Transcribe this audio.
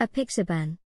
A Apixaban